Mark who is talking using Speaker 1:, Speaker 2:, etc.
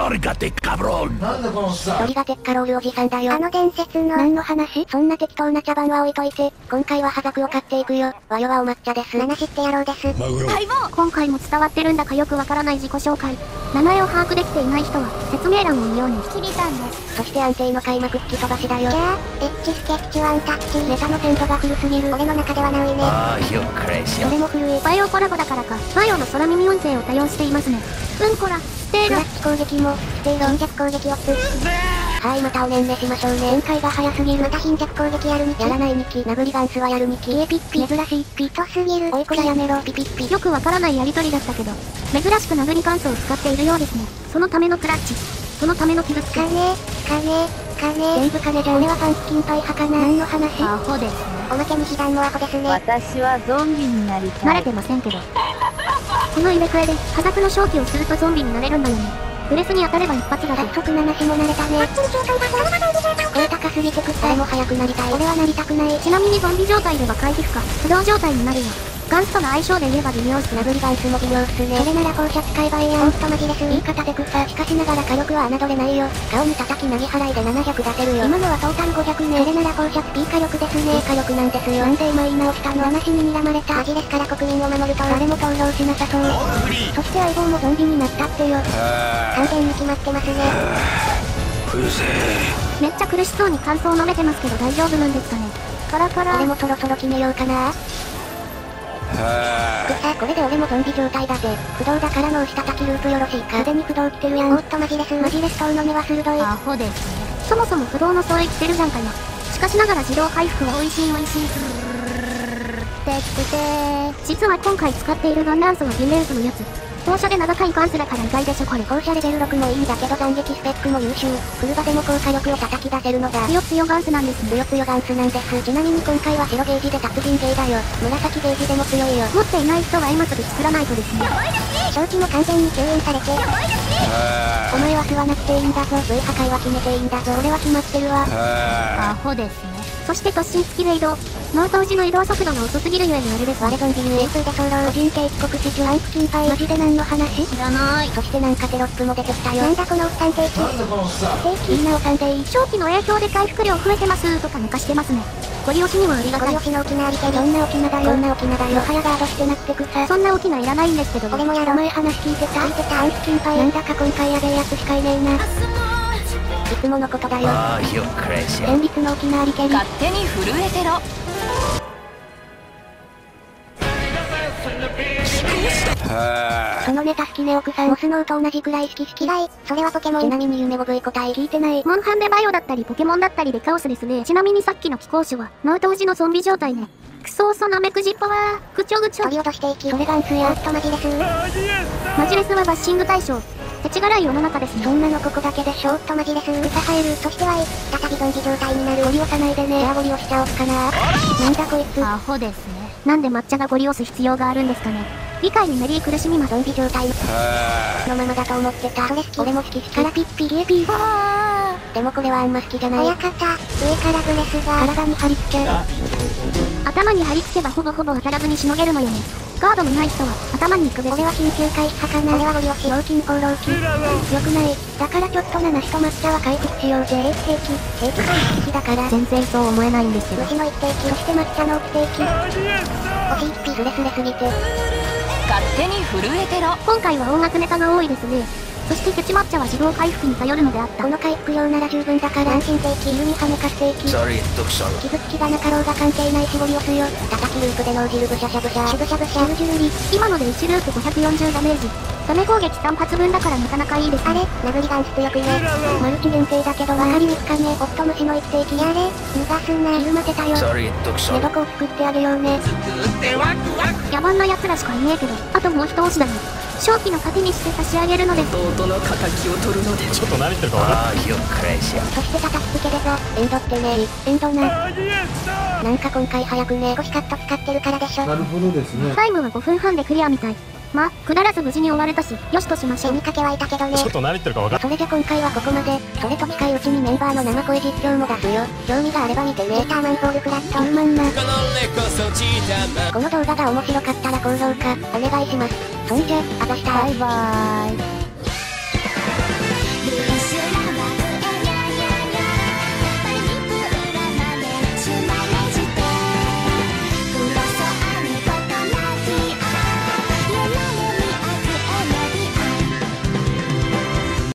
Speaker 1: ¡Lárgate, cabrón!
Speaker 2: なんだこのおっさん
Speaker 3: それがテッカロールおじさんだよ。あの伝説の。何の話？そんな適当な茶番は置いといて、今回はハザクを買っていくよ。わよはお抹茶です。七知ってやろうです。
Speaker 1: マグロ
Speaker 4: 今回も伝わってるんだかよくわからない自己紹介。名前を把握できていない人は、説明欄を見ように。キリタンです。
Speaker 3: そして安定の開幕吹き飛ばしだよ。じゃあ、エッチスケッチワンタッチ。ネタの鮮度が古すぎる。俺の中ではナウイね。
Speaker 1: ¡Ay, yo crazy!
Speaker 3: それも古い。
Speaker 4: バイオコラボだからか、バイオの空耳音声を多用していますね。うんこら、ステーラ
Speaker 3: クラッ。チ攻撃も、ステイロ貧弱攻撃オップ。はい、またおねんねしましょうね。今回が早すぎる。また貧弱攻撃やるにき。やらないにき。殴りガンスはやるにき。えピッピ。珍しい。ピトすぎる。おいこらやめろ。ピピッピ。
Speaker 4: よくわからないやりとりだったけど、珍しく殴り関数を使っているようですね。そのためのクラッチ。そのための傷つけ。
Speaker 3: 金、金、金。全部金じゃん。俺はパンプキンパイ派かな。何の話
Speaker 4: アホですね。
Speaker 3: おまけに被弾もアホですね。
Speaker 5: 私はゾンビになりたい
Speaker 4: 慣れてませんけど。この入れ替えで、破格の正気をするとゾンビになれるんだよね。ブレスに当たれば一発だぜ。
Speaker 3: 早速7しも慣れたね。声高すぎてくさ。俺も速くなりたい。俺はなりたくない。
Speaker 4: ちなみにゾンビ状態では回避不可、不動状態になるよ。ガンスとの相性で言えば微妙っすね。
Speaker 3: 殴りガンスも微妙っすね。それなら放射使えばいいやん。ほんとマジです。言い方でくさ。しかしながら火力は侮れないよ。顔に叩き投げ払いで700出せるよ。今のはトータル500ね。それなら放射スピー火力ですね。火力なんですよ。なんで今言い直したの話に睨まれた。恥ですから国民を守ると誰も投票しなさそう。そして相棒もゾンビになったってよ。完全に決まってますね。
Speaker 1: う
Speaker 4: めっちゃ苦しそうに感想を述べてますけど大丈夫なんですかね。カラカラ。
Speaker 3: 俺もそろそろ決めようかな。くさ、これで俺もゾンビ状態だぜ。不動だからの押したたきループよろしいか。すでに不動来てるやん。おっとマジレス。マジレス等の目は鋭い。
Speaker 4: アホですね。そもそも不動の相違来てるじゃんかよ。しかしながら自動回復は美味しい美味しい。てってて実は今回使っているガンランスはディメンスのやつ。放射で長い関数だから意外でしょこれ。
Speaker 3: 放射レベル6もいいんだけど斬撃スペックも優秀。フルバでも高火力を叩き出せるのだ。
Speaker 4: 強強ガンスなんですね。
Speaker 3: 強強ガンスなんです。ちなみに今回は白ゲージで達人ゲーだよ。紫ゲージでも強いよ。
Speaker 4: 持っていない人は今すぐ作らないとですね。
Speaker 3: 正気も完全に吸引されて。お前は吸わなくていいんだぞ。V 破壊は決めていいんだぞ。俺は決まってるわ。
Speaker 4: アホですね。そして突進付きで移動。脳当時の移動速度が遅すぎるゆえにあれです。
Speaker 3: 我ゾンビゆえ。で候個人系帰国子女アンプキンパイ。マジで何の話？
Speaker 4: 知らない。
Speaker 3: そしてなんかテロップも出てきたよ。なんだこのおっさん定期。
Speaker 2: なんだこのおっさん
Speaker 3: 定期い。い。なおさんでい。い。
Speaker 4: 正気の影響で回復量増えてますとか抜かしてますね。ご利用しにはありがたい。
Speaker 3: ゴリ押。しの沖縄ありけどんな沖縄だよ。こんな沖縄だよ。もはやガードしてなくてくさ。
Speaker 4: そんな大きない。らない。んですけど。
Speaker 3: 俺もやろ。お前話聞い。てた聞い。てたアンプキンパイ。なんだか今回やべえやつしかい。ねえな。いつものことだよ。戦慄の沖縄リケリ。
Speaker 5: 勝手に震えてろ
Speaker 3: そのネタ好きね奥さん。オスノーと同じくらい好き好き。嫌い。それはポケモン。ちなみに夢ボブイ答え聞いてない。
Speaker 4: モンハンでバイオだったりポケモンだったりでカオスですね。ちなみにさっきの気候種は、脳当時のゾンビ状態ね。クソーソナメクジパワー、ぐちょぐちょ
Speaker 3: 取。り落としていき。それガンスや。あっとマジです。
Speaker 4: マジレスはバッシング対象。手ちがらい世の中ですね。
Speaker 3: そんなのここだけでしょ。とマジです。草生える。そしてはい。再びゾンビ状態になる。ゴリ押さないでね。エアゴリ押しちゃおっかな。なんだこいつ。
Speaker 4: アホですね。なんで抹茶がゴリ押す必要があるんですかね。理解にメリー苦しみます。
Speaker 3: ゾンビ状態のままだと思ってた。それ好き。俺も好き好き。からピッピリエピー。でもこれはあんま好きじゃない。親方、上からブレスが体に貼り付ける。
Speaker 4: 頭に貼り付けばほぼほぼ当たらずにしのげるのよね。ガードのない人は頭に行くべし。
Speaker 3: 俺は緊急回避派かな。俺はゴリ押し。老筋放浪筋。よくない。だからちょっと七しと抹茶は回復しようぜ。平気平気。平気回復士だから。
Speaker 4: 全然そう思えないんですけど。
Speaker 3: 虫の一定期。そして抹茶の不定期。おしいっぴスレスレすぎて。
Speaker 5: 勝手に震えてろ
Speaker 4: 今回は音楽ネタが多いですね。そしてケチ抹茶は自動回復に頼るのであった
Speaker 3: こ。の回復量なら十分だから安心定期。弓跳ねか定期。
Speaker 1: Sorry, Tucson.
Speaker 3: 傷つきがなかろうが関係ない絞り押すよ。叩きループで脳汁ブシャシャブシャ。シュブシャブシャ。ジュルリ。
Speaker 4: 今ので1ループ540ダメージ。ダメ攻撃3発分だからなかなかいいです
Speaker 3: あれ？
Speaker 4: ね。
Speaker 3: 殴りガンス強くね。マルチ限定だけどわかりにくかね。オット虫の一定期。やれ逃がすな。昼待てたよ。寝.床を作ってあげようね。
Speaker 4: 野蛮な奴らしかいねえけど、あともう一押しだよ。正気の糧にして差し上げるのです。
Speaker 6: 弟の仇を取るので
Speaker 7: ちょっと何言ってるか分かんない
Speaker 1: ¡Ay, yo crazy!
Speaker 3: そして叩きつければ、エンドってねエンドな。なんか今回早くね少しカット使ってるからでしょ。
Speaker 2: なるほどですね
Speaker 4: タイムは5分半でクリアみたい。ま、必ず無事に終われたし、よしとしましょう
Speaker 3: 死に。かけはいたけどね。
Speaker 7: ちょっと何言ってるか分かんない
Speaker 3: それじゃ今回はここまで。それと近いうちにメンバーの生声実況も出すよ。興味があれば見てね。チーターマンホールフラット。10万な。この動画が面白かったら高評価、お願いします。そんじゃ、あざしたバイバーイ。